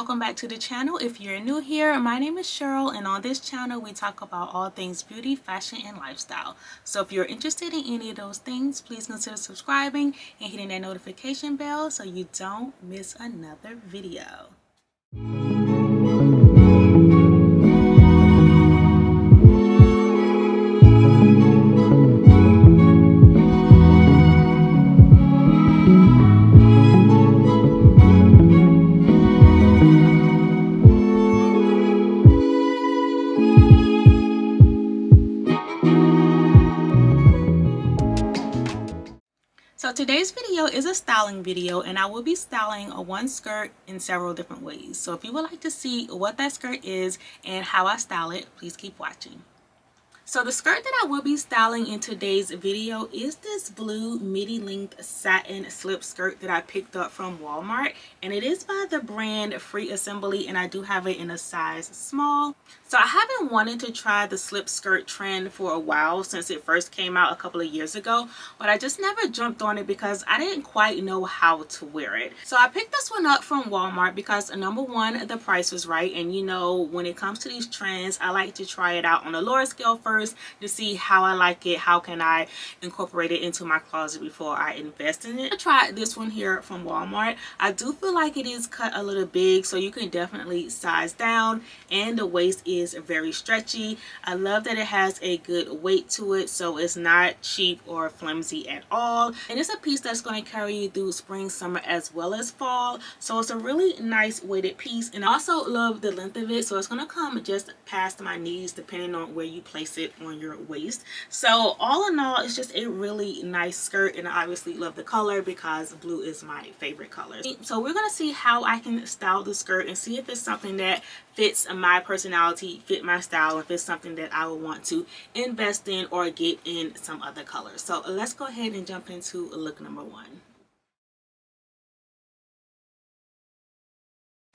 welcome back to the channel. If you're new here my name is cheryl and on this channel we talk about all things beauty fashion and lifestyle. So if you're interested in any of those things please consider subscribing and hitting that notification bell so you don't miss another video is a styling video and I will be styling a one skirt in several different ways. So if you would like to see what that skirt is and how I style it, please keep watching. So the skirt that I will be styling in today's video is this blue midi length satin slip skirt that I picked up from Walmart and it is by the brand Free Assembly and I do have it in a size small. So I haven't wanted to try the slip skirt trend for a while since it first came out a couple of years ago but I just never jumped on it because I didn't quite know how to wear it. So I picked this one up from Walmart because number one the price was right and you know when it comes to these trends I like to try it out on a lower scale first to see how I like it. How can I incorporate it into my closet before I invest in it. I tried this one here from Walmart. I do feel like it is cut a little big so you can definitely size down and the waist is very stretchy. I love that it has a good weight to it so it's not cheap or flimsy at all. And it's a piece that's going to carry you through spring, summer as well as fall. So it's a really nice weighted piece and I also love the length of it so it's going to come just past my knees depending on where you place it on your waist so all in all it's just a really nice skirt and I obviously love the color because blue is my favorite color so we're gonna see how I can style the skirt and see if it's something that fits my personality fit my style if it's something that I would want to invest in or get in some other colors so let's go ahead and jump into look number one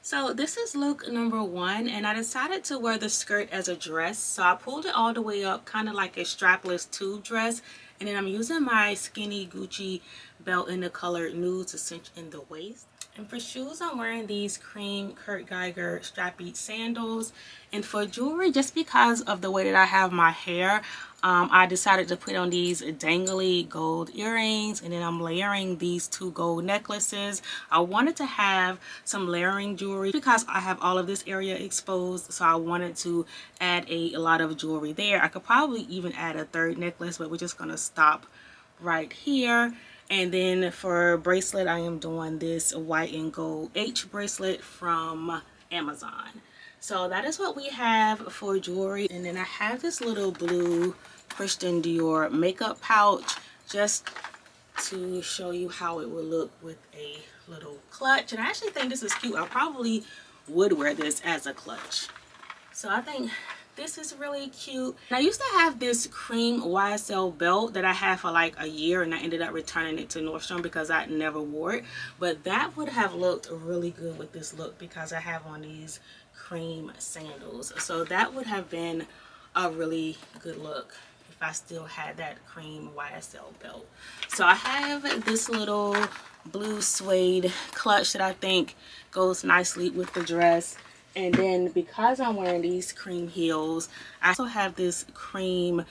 So this is look number one and I decided to wear the skirt as a dress. So I pulled it all the way up kind of like a strapless tube dress and then I'm using my skinny Gucci belt in the color nude to cinch in the waist. And for shoes, I'm wearing these cream Kurt Geiger strappy sandals. And for jewelry, just because of the way that I have my hair, um, I decided to put on these dangly gold earrings and then I'm layering these two gold necklaces. I wanted to have some layering jewelry because I have all of this area exposed so I wanted to add a, a lot of jewelry there. I could probably even add a third necklace but we're just going to stop right here. And then for bracelet, I am doing this white and gold H bracelet from Amazon. So that is what we have for jewelry. And then I have this little blue Christian Dior makeup pouch just to show you how it would look with a little clutch. And I actually think this is cute. I probably would wear this as a clutch. So I think this is really cute. And I used to have this cream YSL belt that I had for like a year and I ended up returning it to Nordstrom because I never wore it. But that would have looked really good with this look because I have on these cream sandals. So that would have been a really good look if I still had that cream YSL belt. So I have this little blue suede clutch that I think goes nicely with the dress. And then because I'm wearing these cream heels, I also have this cream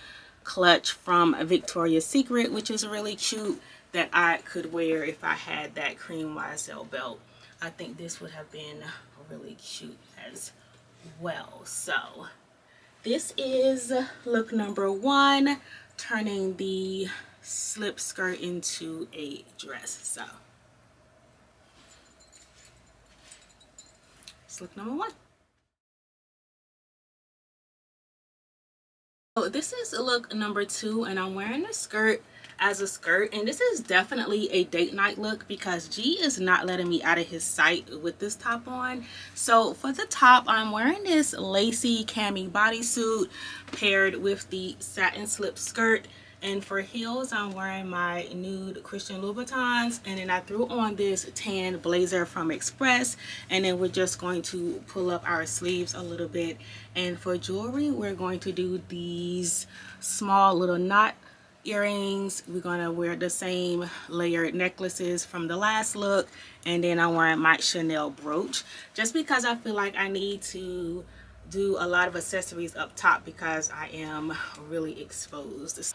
clutch from Victoria's Secret, which is really cute that I could wear if I had that cream YSL belt. I think this would have been really cute as well. So this is look number one, turning the slip skirt into a dress. So, look number one. So this is look number two and I'm wearing a skirt as a skirt and this is definitely a date night look because G is not letting me out of his sight with this top on so for the top I'm wearing this lacy cami bodysuit paired with the satin slip skirt and for heels I'm wearing my nude Christian Louboutins and then I threw on this tan blazer from Express and then we're just going to pull up our sleeves a little bit and for jewelry we're going to do these small little knot earrings. We're going to wear the same layered necklaces from the last look. And then I'm wearing my Chanel brooch. Just because I feel like I need to do a lot of accessories up top because I am really exposed.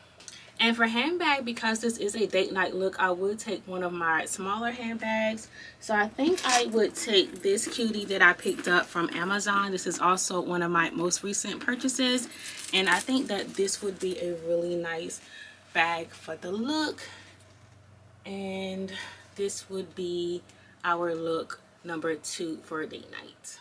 And for handbag, because this is a date night look, I would take one of my smaller handbags. So I think I would take this cutie that I picked up from Amazon. This is also one of my most recent purchases. And I think that this would be a really nice bag for the look. And this would be our look number two for date night.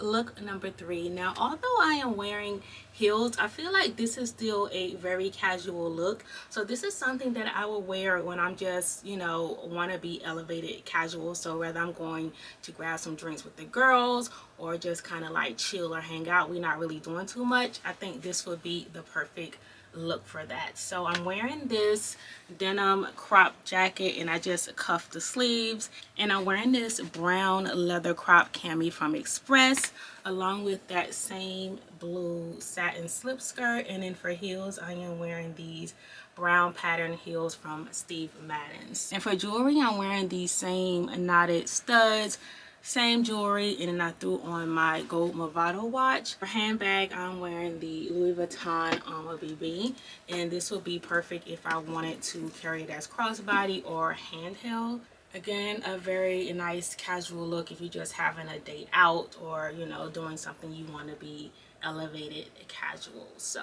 Look number three. Now although i am wearing heels i feel like this is still a very casual look. So this is something that i will wear when i'm just you know want to be elevated casual. So whether i'm going to grab some drinks with the girls or just kind of like chill or hang out. We're not really doing too much. I think this would be the perfect look for that. So i'm wearing this denim crop jacket and i just cuffed the sleeves. And i'm wearing this brown leather crop cami from express along with that same blue satin slip skirt. And then for heels i am wearing these brown pattern heels from steve madden's. And for jewelry i'm wearing these same knotted studs same jewelry and then I threw on my gold Movado watch. For handbag, I'm wearing the Louis Vuitton um, Alma BB and this will be perfect if I wanted to carry it as crossbody or handheld. Again, a very nice casual look if you're just having a day out or, you know, doing something you want to be elevated casual. So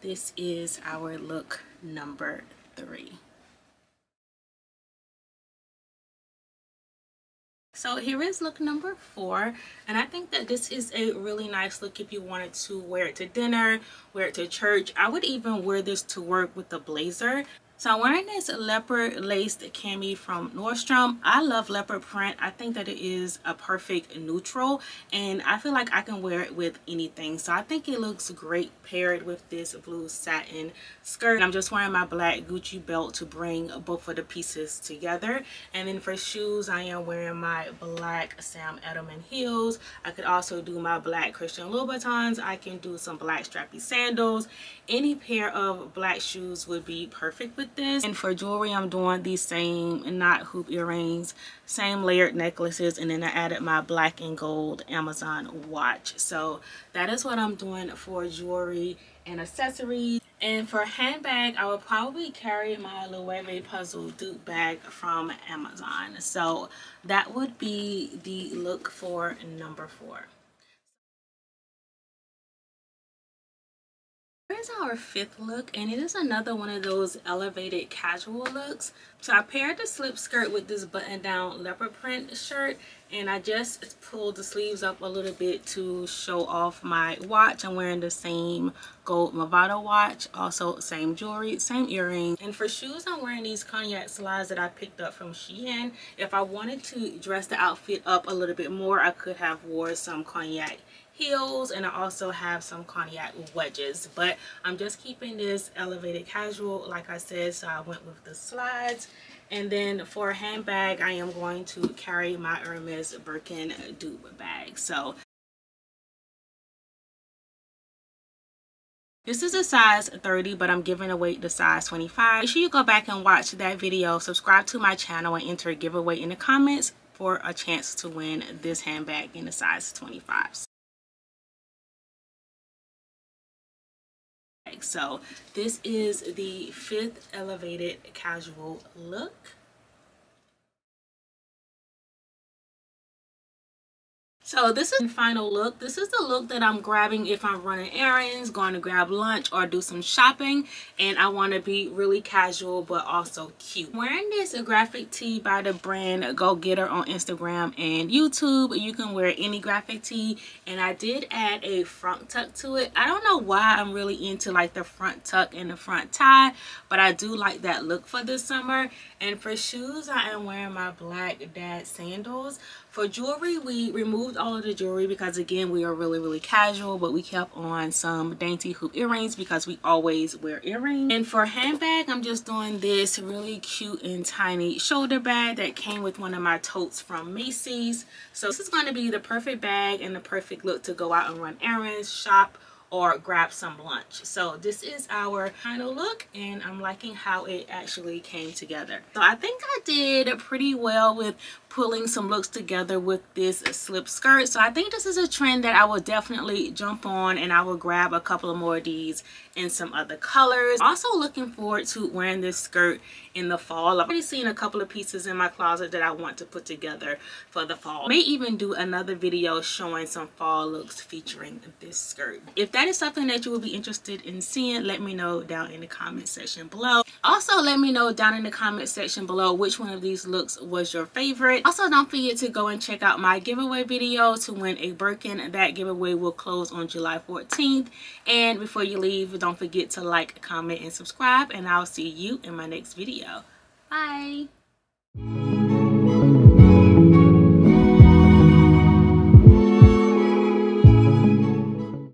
this is our look number three. So here is look number four. And I think that this is a really nice look if you wanted to wear it to dinner, wear it to church. I would even wear this to work with a blazer. So I'm wearing this leopard laced cami from Nordstrom. I love leopard print. I think that it is a perfect neutral and I feel like I can wear it with anything. So I think it looks great paired with this blue satin skirt. I'm just wearing my black Gucci belt to bring both of the pieces together. And then for shoes, I am wearing my black Sam Edelman heels. I could also do my black Christian Louboutins. I can do some black strappy sandals. Any pair of black shoes would be perfect with with this. And for jewelry i'm doing these same knot hoop earrings same layered necklaces and then i added my black and gold amazon watch. So that is what i'm doing for jewelry and accessories. And for handbag i will probably carry my loewe puzzle dupe bag from amazon. So that would be the look for number four Here's our fifth look and it is another one of those elevated casual looks. So I paired the slip skirt with this button down leopard print shirt and I just pulled the sleeves up a little bit to show off my watch. I'm wearing the same gold Movado watch, also same jewelry, same earrings. And for shoes, I'm wearing these cognac slides that I picked up from Shein. If I wanted to dress the outfit up a little bit more, I could have wore some cognac heels and I also have some cognac wedges but I'm just keeping this elevated casual like I said so I went with the slides and then for a handbag I am going to carry my Hermes Birkin dupe bag so This is a size 30, but I'm giving away the size 25. Make sure you go back and watch that video, subscribe to my channel, and enter a giveaway in the comments for a chance to win this handbag in the size 25. So this is the fifth elevated casual look. So this is the final look. This is the look that I'm grabbing if I'm running errands, going to grab lunch or do some shopping and I want to be really casual but also cute. I'm wearing this graphic tee by the brand Go Getter on Instagram and YouTube. You can wear any graphic tee and I did add a front tuck to it. I don't know why I'm really into like the front tuck and the front tie but I do like that look for this summer. And for shoes I am wearing my black dad sandals. For jewelry we removed all of the jewelry because again we are really really casual but we kept on some dainty hoop earrings because we always wear earrings and for handbag i'm just doing this really cute and tiny shoulder bag that came with one of my totes from macy's so this is going to be the perfect bag and the perfect look to go out and run errands shop or grab some lunch. So this is our final look and I'm liking how it actually came together. So I think I did pretty well with pulling some looks together with this slip skirt. So I think this is a trend that I will definitely jump on and I will grab a couple of more of these in some other colors. Also looking forward to wearing this skirt in the fall. I've already seen a couple of pieces in my closet that I want to put together for the fall. May even do another video showing some fall looks featuring this skirt. If that is something that you would be interested in seeing, let me know down in the comment section below. Also, let me know down in the comment section below which one of these looks was your favorite. Also, don't forget to go and check out my giveaway video to win a Birkin. That giveaway will close on July 14th. And before you leave, don't forget to like, comment, and subscribe. And I'll see you in my next video. Bye.